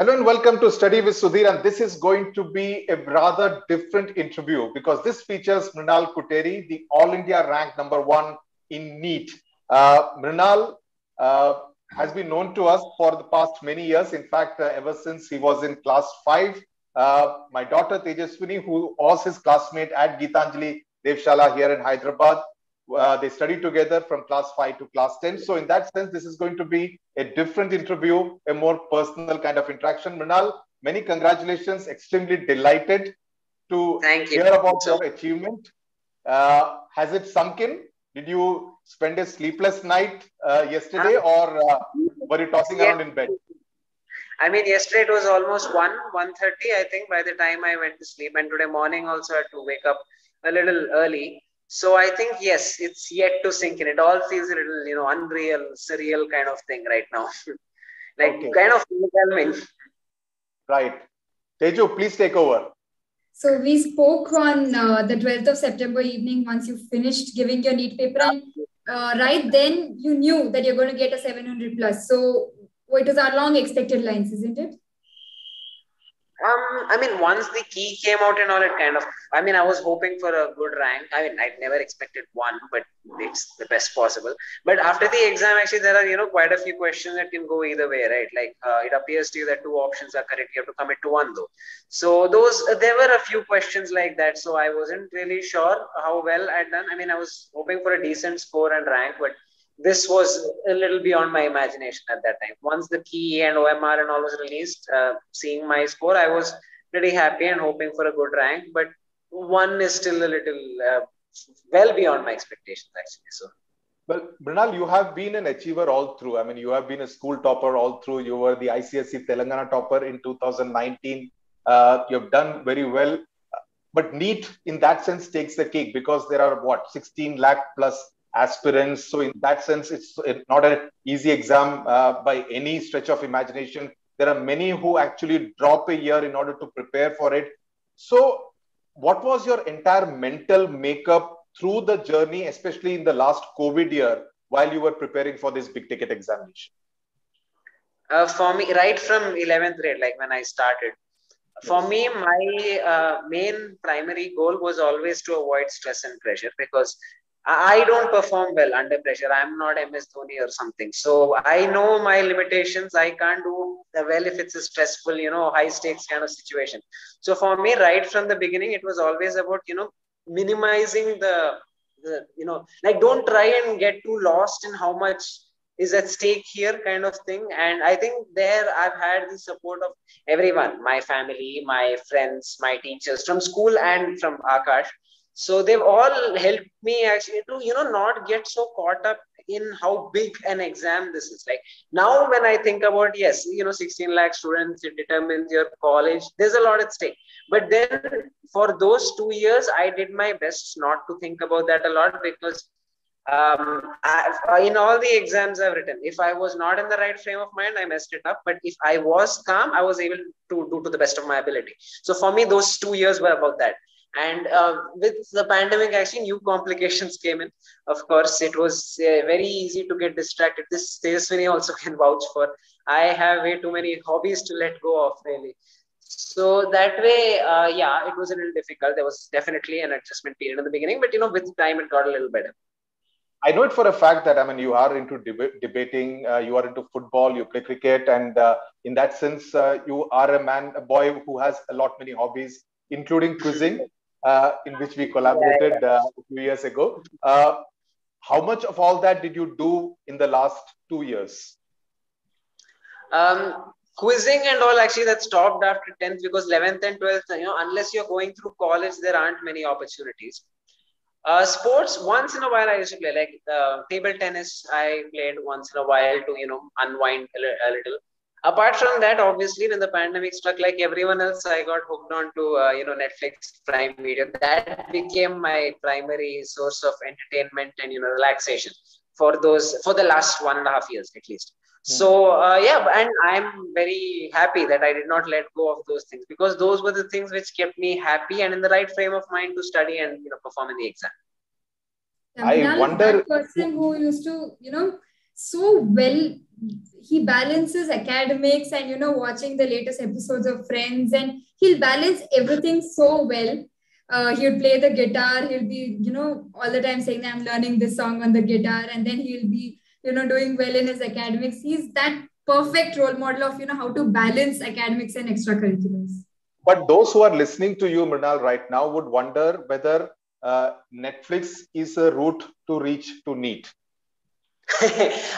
Hello and welcome to Study with Sudhir. And this is going to be a rather different interview because this features Mrinal Kutteri, the All India ranked number one in NEET. Uh, Mrinal uh, has been known to us for the past many years. In fact, uh, ever since he was in class five, uh, my daughter Tejaswini, who was his classmate at Gitanjali Devshala here in Hyderabad, uh, they studied together from class 5 to class 10 so in that sense this is going to be a different interview a more personal kind of interaction Mrinal many congratulations extremely delighted to Thank you. hear about your achievement uh, has it sunk in did you spend a sleepless night uh, yesterday or uh, were you tossing Yeah. around in bed I mean, yesterday it was almost 1, 1.30, I think, by the time I went to sleep. And today morning also I had to wake up a little early. So I think, yes, it's yet to sink in. It all feels a little, you know, unreal, surreal kind of thing right now. like Okay. kind of overwhelming. right teju please take over So we spoke on uh, the 12th of September evening once you finished giving your NEET paper, and uh, right then you knew that you're going to get a 700 plus. So it was our long expected lines, isn't it? Um, I mean, once the key came out and all, it kind of, I mean, I was hoping for a good rank. I mean, I'd never expected one, but it's the best possible. But after the exam, actually, there are, you know, quite a few questions that can go either way, right? Like, uh, it appears to you that two options are correct. You have to commit to one, though. So, those, uh, there were a few questions like that. So, I wasn't really sure how well I'd done. I mean, I was hoping for a decent score and rank, but this was a little beyond my imagination at that time. Once the key and OMR and all was released, uh, seeing my score, I was pretty happy and hoping for a good rank. But one is still a little uh, well beyond my expectations, actually. So Well, Mrinal, you have been an achiever all through. I mean, you have been a school topper all through. You were the ICSE Telangana topper in 2019. Uh, you have done very well. But NEET, in that sense, takes the cake because there are what 16 lakh plus aspirants. So, in that sense, it's not an easy exam uh, by any stretch of imagination. There are many who actually drop a year in order to prepare for it. So, what was your entire mental makeup through the journey, especially in the last COVID year, while you were preparing for this big ticket examination? uh, for me, right from 11th grade, like when I started, for me, my uh, main primary goal was always to avoid stress and pressure because I don't perform well under pressure. I'm not MS Dhoni or something. So I know my limitations. I can't do well if it's a stressful, you know, high stakes kind of situation. So for me, right from the beginning, it was always about, you know, minimizing the, the you know, like don't try and get too lost in how much is at stake here kind of thing and i think there i've had the support of everyone my family my friends my teachers from school and from Aakash so they've all helped me actually to you know not get so caught up in how big an exam this is like now when i think about yes you know 16 lakh students it determines your college there's a lot at stake but then for those two years i did my best not to think about that a lot because um, I, in all the exams I've written, if I was not in the right frame of mind, I messed it up. But if I was calm, I was able to do to the best of my ability. So for me, those two years were about that. And uh, with the pandemic, actually, new complications came in. Of course, it was uh, very easy to get distracted. This Tejaswini also can vouch for. I have way too many hobbies to let go of, really. So that way, uh, yeah, it was a little difficult. There was definitely an adjustment period in the beginning, but you know, with time, it got a little better. I know it for a fact that I mean you are into deb- debating, uh, you are into football, you play cricket, and uh, in that sense, uh, you are a man, a boy who has a lot many hobbies, including quizzing, uh, in which we collaborated uh, a few years ago. Uh, how much of all that did you do in the last two years? Um, quizzing and all actually that stopped after 10th because 11th and 12th, you know, unless you're going through college, there aren't many opportunities. Uh, sports once in a while I used to play like uh, table tennis. I played once in a while to you know unwind a, a little. Apart from that, obviously when the pandemic struck, like everyone else, I got hooked on to uh, you know Netflix Prime Video. That became my primary source of entertainment and you know relaxation for those for the last one and a half years at least. So uh, yeah, and I'm very happy that I did not let go of those things because those were the things which kept me happy and in the right frame of mind to study and you know perform in the exam. I Mrinal wonder- that person who used to, you know, so well. He balances academics and you know watching the latest episodes of Friends, and he'll balance everything so well. Uh, he'll play the guitar. He'll be you know all the time saying I'm learning this song on the guitar, and then he'll be you know doing well in his academics. He's that perfect role model of you know how to balance academics and extracurriculars. But those who are listening to you, Mrinal, right now would wonder whether uh, Netflix is a route to reach to NEET.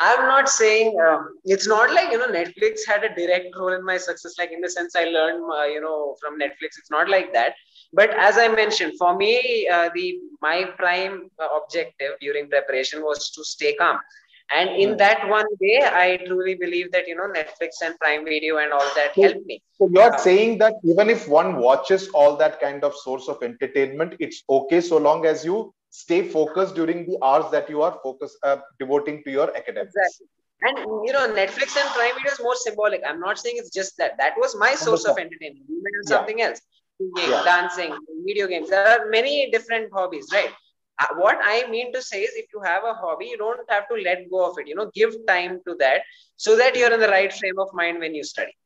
I'm not saying um, it's not like you know Netflix had a direct role in my success. Like in the sense I learned uh, you know from Netflix. It's not like that. But as I mentioned, for me, uh, the my prime objective during preparation was to stay calm. And in that one way, I truly believe that you know Netflix and Prime Video and all that so, helped me. So you're uh, saying that even if one watches all that kind of source of entertainment, it's okay so long as you stay focused during the hours that you are focused uh, devoting to your academics. Exactly. And you know, Netflix and Prime Video is more symbolic. I'm not saying it's just that. That was my source of entertainment. you may something yeah. else. yeah. dancing, video games. There are many different hobbies, right? Uh, what I mean to say is, if you have a hobby, you don't have to let go of it. You know, give time to that so that you're in the right frame of mind when you study.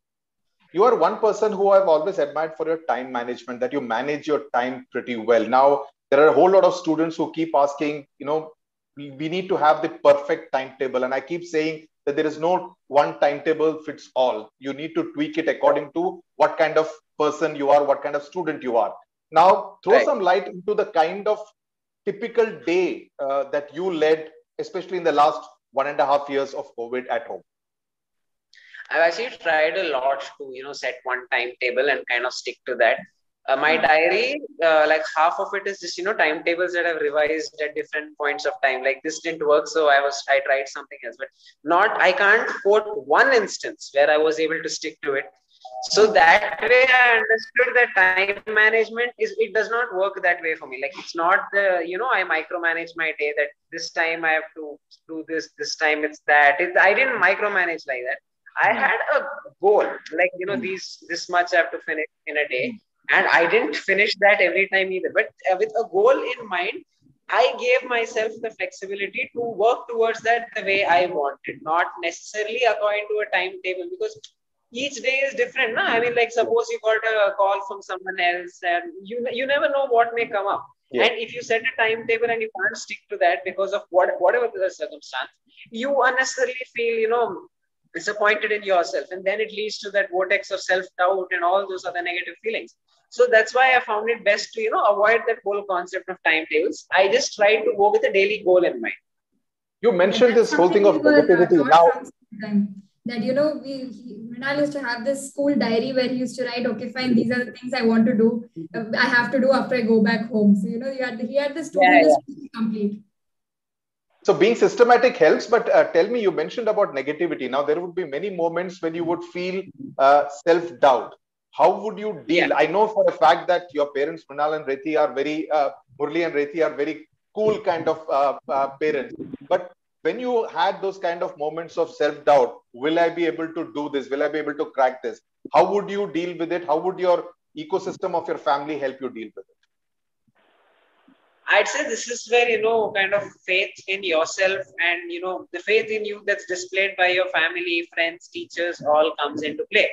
You are one person who I've always admired for your time management. That you manage your time pretty well. Now, there are a whole lot of students who keep asking, you know, we need to have the perfect timetable. And I keep saying that there is no one timetable fits all. You need to tweak it according to what kind of person you are, what kind of student you are. Now, throw right. some light into the kind of typical day uh, that you led, especially in the last one and a half years of COVID at home. I've actually tried a lot to, you know, set one timetable and kind of stick to that uh, my hmm. diary uh, like half of it is just you know timetables that i've revised at different points of time. Like this didn't work so i was i tried something else. But not i can't quote one instance where i was able to stick to it. So that way i understood that time management is it does not work that way for me. Like it's not the you know i micromanage my day that this time i have to do this this time it's that. It, i didn't micromanage like that. I hmm. had a goal like you know hmm. these this much i have to finish in a day and i didn't finish that every time either but uh, with a goal in mind i gave myself the flexibility to work towards that the way i wanted not necessarily according to a timetable because each day is different no? i mean like suppose you got a call from someone else and you you never know what may come up yeah. and if you set a timetable and you can't stick to that because of what whatever the circumstance you unnecessarily feel you know disappointed in yourself and then it leads to that vortex of self-doubt and all those other negative feelings so that's why I found it best to, you know, avoid that whole concept of timetables. I just tried to go with a daily goal in mind. You mentioned this whole thing of negativity now. That you know, we Mrinal used to have this school diary where he used to write, okay, fine, these are the things I want to do. I have to do after I go back home. So you know, he had he had this to yeah, yeah. complete. So being systematic helps, but uh, tell me, you mentioned about negativity. Now there would be many moments when you would feel uh, self doubt how would you deal? Yeah. I know for a fact that your parents, Mrinal and Reti, are very, uh, Murli and Reti are very cool kind of uh, uh, parents. But when you had those kind of moments of self doubt, will I be able to do this? Will I be able to crack this? How would you deal with it? How would your ecosystem of your family help you deal with it? I'd say this is where, you know, kind of faith in yourself and, you know, the faith in you that's displayed by your family, friends, teachers, all comes into play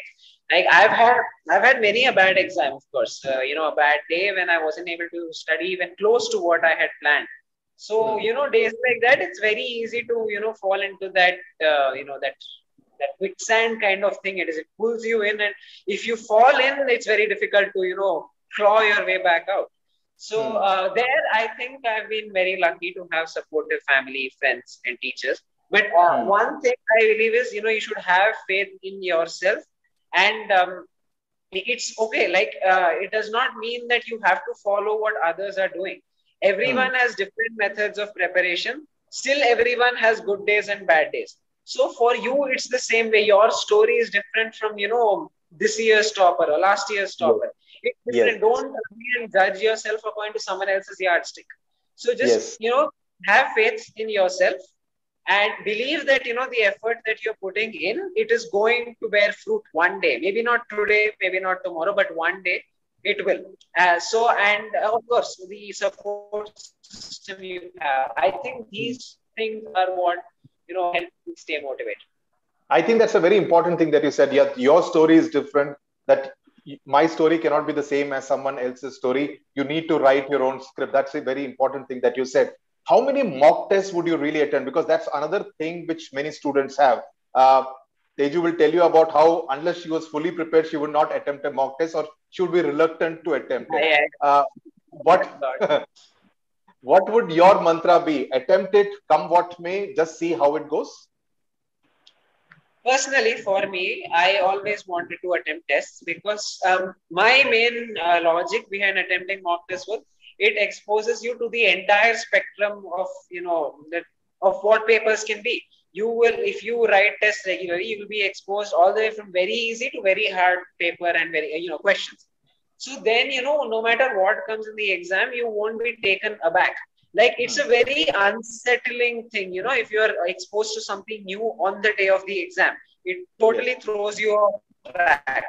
like i've had i've had many a bad exam of course uh, you know a bad day when i wasn't able to study even close to what i had planned so hmm. you know days like that it's very easy to you know fall into that uh, you know that that quicksand kind of thing it is it pulls you in and if you fall in it's very difficult to you know claw your way back out so hmm. uh, there i think i've been very lucky to have supportive family friends and teachers but uh, mm. one thing i believe is you know you should have faith in yourself and um, it's okay like uh, it does not mean that you have to follow what others are doing. Everyone mm. has different methods of preparation. Still everyone has good days and bad days. So for you it's the same way. Your story is different from you know this year's topper or last year's topper. It's different. Yes. don't judge yourself according to someone else's yardstick. So just yes. you know have faith in yourself and believe that you know the effort that you're putting in it is going to bear fruit one day maybe not today maybe not tomorrow but one day it will uh, so and uh, of course the support system you have i think these things are what you know help me stay motivated. I think that's a very important thing that you said. Yeah, your story is different. That my story cannot be the same as someone else's story. You need to write your own script. That's a very important thing that you said. How many mock tests would you really attend? Because that's another thing which many students have. Uh, Teju will tell you about how, unless she was fully prepared, she would not attempt a mock test or she would be reluctant to attempt it. Uh, what, what would your mantra be? Attempt it, come what may, just see how it goes? personally for me i always wanted to attempt tests because um, my main uh, logic behind attempting mock tests was it exposes you to the entire spectrum of you know that of what papers can be. You will if you write tests regularly you will be exposed all the way from very easy to very hard paper and very you know questions. So then you know no matter what comes in the exam you won't be taken aback. Like it's a hmm. very unsettling thing you know if you are exposed to something new on the day of the exam it totally throws you off track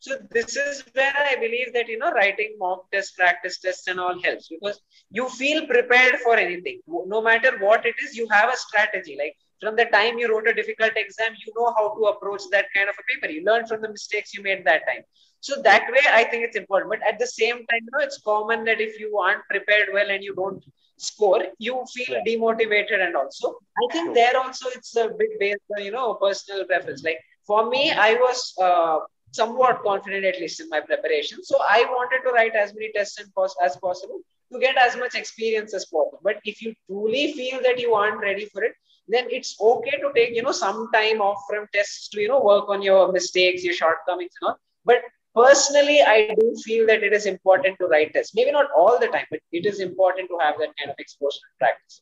so this is where i believe that you know writing mock test practice tests and all helps because you feel prepared for anything. No matter what it is you have a strategy. Like from the time you wrote a difficult exam you know how to approach that kind of a paper. You learn from the mistakes you made that time. So that way i think it's important. But at the same time you know it's common that if you aren't prepared well and you don't score, you feel yeah. demotivated and also I think there also it's a bit based on you know personal preference. Like for me, I was uh, somewhat confident at least in my preparation, so I wanted to write as many tests as possible to get as much experience as possible. But if you truly feel that you aren't ready for it, then it's okay to take you know some time off from tests to you know work on your mistakes, your shortcomings, and all. But personally i do feel that it is important to write tests maybe not all the time but it is important to have that kind of exposure practice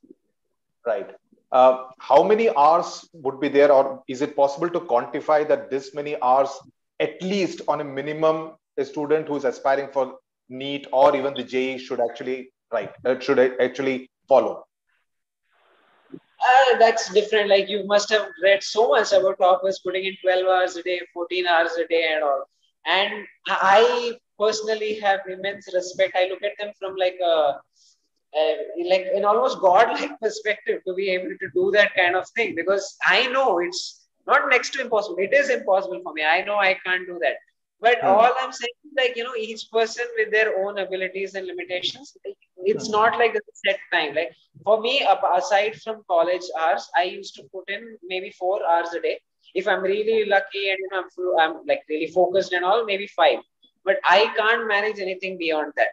right uh, how many hours would be there or is it possible to quantify that this many hours at least on a minimum a student who's aspiring for NEET or even the JEE should actually write uh, should actually follow. Uh, that's different. Like you must have read so much about toppers putting in 12 hours a day 14 hours a day and all. And i personally have immense respect. I look at them from like a, a like an almost god-like perspective to be able to do that kind of thing because i know it's not next to impossible it is impossible for me i know i can't do that but mm. all i'm saying is like you know each person with their own abilities and limitations it's mm. not like a set time like for me aside from college hours i used to put in maybe four hours a day if I'm really lucky and you know, I'm, I'm like really focused and all, maybe five. But I can't manage anything beyond that.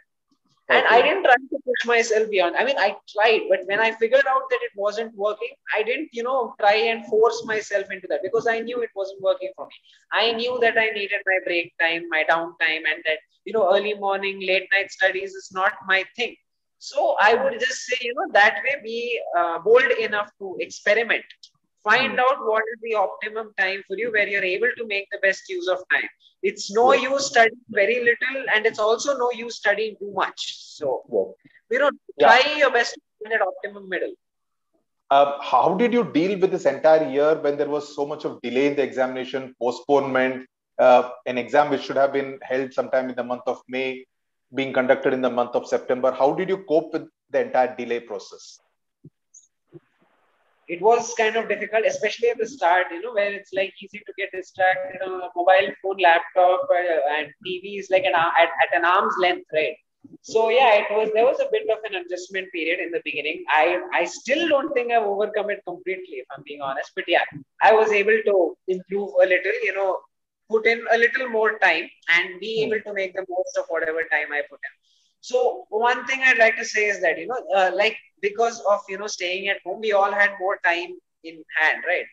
Okay. And I didn't try to push myself beyond. I mean, I tried, but when I figured out that it wasn't working, I didn't, you know, try and force myself into that because I knew it wasn't working for me. I knew that I needed my break time, my downtime, and that, you know, early morning, late night studies is not my thing. So I would just say, you know, that way be uh, bold enough to experiment find out what is the optimum time for you where you're able to make the best use of time. It's no use studying very little and it's also no use studying too much. So you know try yeah. your best to find that optimum middle. Uh, how did you deal with this entire year when there was so much of delay in the examination postponement? Uh, an exam which should have been held sometime in the month of may being conducted in the month of september. How did you cope with the entire delay process it was kind of difficult, especially at the start, you know, where it's like easy to get distracted on a mobile phone, laptop, uh, and TV is like an at, at an arm's length, right? So yeah, it was there was a bit of an adjustment period in the beginning. I I still don't think I've overcome it completely, if I'm being honest. But yeah, I was able to improve a little, you know, put in a little more time and be hmm. able to make the most of whatever time I put in. So one thing I'd like to say is that you know, uh, like because of you know staying at home, we all had more time in hand, right?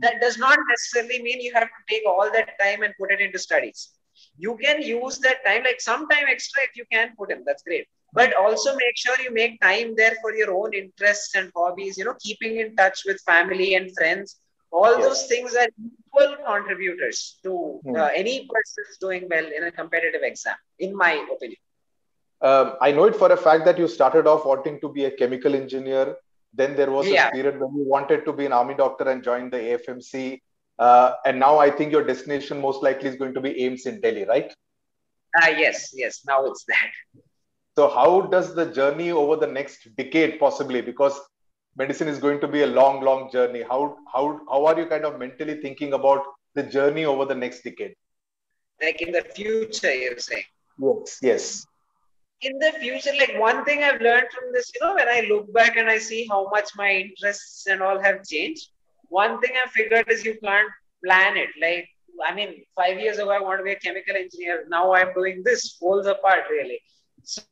That does not necessarily mean you have to take all that time and put it into studies. You can use that time, like some time extra if you can put in. That's great. But also make sure you make time there for your own interests and hobbies. You know, keeping in touch with family and friends. All yes. those things are equal contributors to hmm. uh, any person doing well in a competitive exam, in my opinion um, I know it for a fact that you started off wanting to be a chemical engineer. Then there was yeah. a period when you wanted to be an army doctor and joined the AFMC. Uh, and now I think your destination most likely is going to be AIIMS in Delhi, right? Ah, uh, yes, yes. Now it's that. So how does the journey over the next decade possibly? Because medicine is going to be a long, long journey. How how how are you kind of mentally thinking about the journey over the next decade? Like in the future, you're saying. Yes. Yes. In the future, like one thing I've learned from this, you know, when I look back and I see how much my interests and all have changed, one thing I figured is you can't plan it. Like, I mean, five years ago, I wanted to be a chemical engineer. Now I'm doing this, falls apart really. So,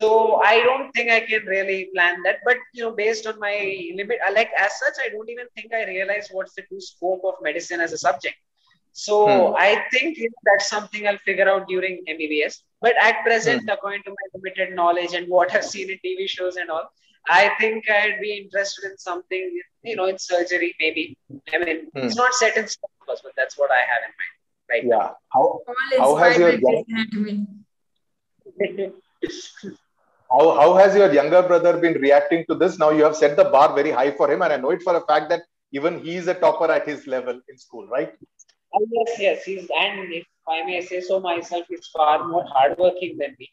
so I don't think I can really plan that. But you know, based on my limit, like as such, I don't even think I realize what's the true scope of medicine as a subject. So hmm. I think that's something I'll figure out during MBBS. But at present, hmm. according to my limited knowledge and what I've seen in TV shows and all, I think I'd be interested in something, you know, in surgery maybe. I mean, hmm. it's not set in stone, but that's what I have in mind right yeah. now. How, how has your how, how has your younger brother been reacting to this? Now you have set the bar very high for him, and I know it for a fact that even he is a topper at his level in school, right? Oh, yes, yes. He's and if I may say so myself, he's far more hardworking than me,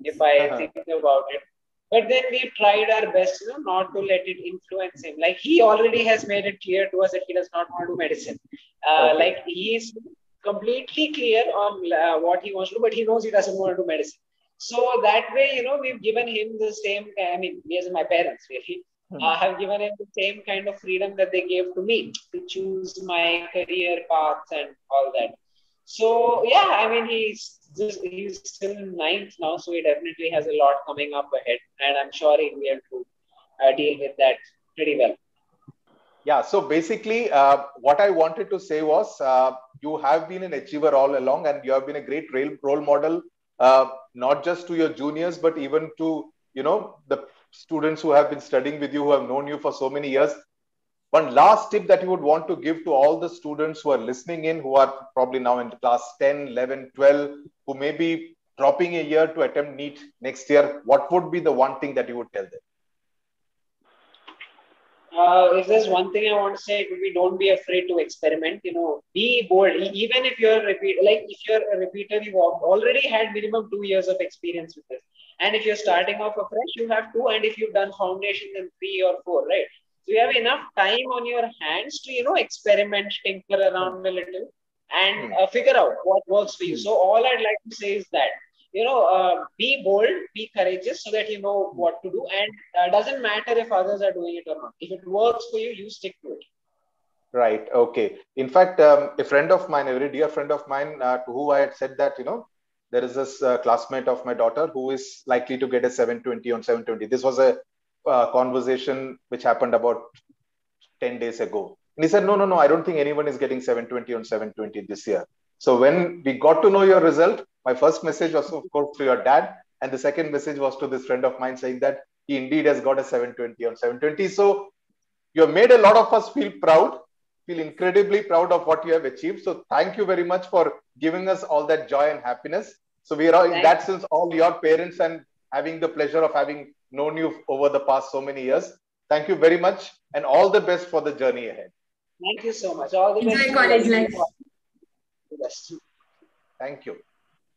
if I uh-huh. think about it. But then we tried our best, you know, not to let it influence him. Like he already has made it clear to us that he does not want to do medicine. Uh, okay. Like he is completely clear on uh, what he wants to do, but he knows he doesn't want to do medicine. So that way, you know, we've given him the same. I mean, me as my parents really mm-hmm. uh, have given him the same kind of freedom that they gave to me to choose my career paths and all that. So yeah, I mean, he's just he's still ninth now, so he definitely has a lot coming up ahead, and I'm sure he'll be able to uh, deal with that pretty well. Yeah. So basically, uh, what I wanted to say was, uh, you have been an achiever all along, and you have been a great role model uh, not just to your juniors, but even to you know the students who have been studying with you, who have known you for so many years. One last tip that you would want to give to all the students who are listening in, who are probably now in class 10, 11, 12, who may be dropping a year to attempt NEET next year, what would be the one thing that you would tell them? uh, if there's one thing I want to say, it would be don't be afraid to experiment. You know, be bold. Even if you're repeat, like if you're a repeater, you've already had minimum two years of experience with this. And if you're starting off afresh, you have two. And if you've done foundation, then three or four, right? So you have enough time on your hands to, you know, experiment, tinker around a little, and hmm. uh, figure out what works for you. So all I'd like to say is that you know, uh, be bold, be courageous so that you know what to do. And uh, doesn't matter if others are doing it or not. If it works for you, you stick to it. Right. Okay. In fact, um, a friend of mine, a very dear friend of mine, uh, to who I had said that, you know, there is this uh, classmate of my daughter who is likely to get a 720 on 720. This was a uh, conversation which happened about 10 days ago. And he said, no, no, no, I don't think anyone is getting 720 on 720 this year. So when we got to know your result, my first message was, of course, to your dad. And the second message was to this friend of mine saying that he indeed has got a 720 on 720. So you have made a lot of us feel proud, feel incredibly proud of what you have achieved. So thank you very much for giving us all that joy and happiness. So we are, in that sense, all your parents and having the pleasure of having known you over the past so many years. Thank you very much and all the best for the journey ahead. Thank you so much. All the Enjoy college life. Thank you.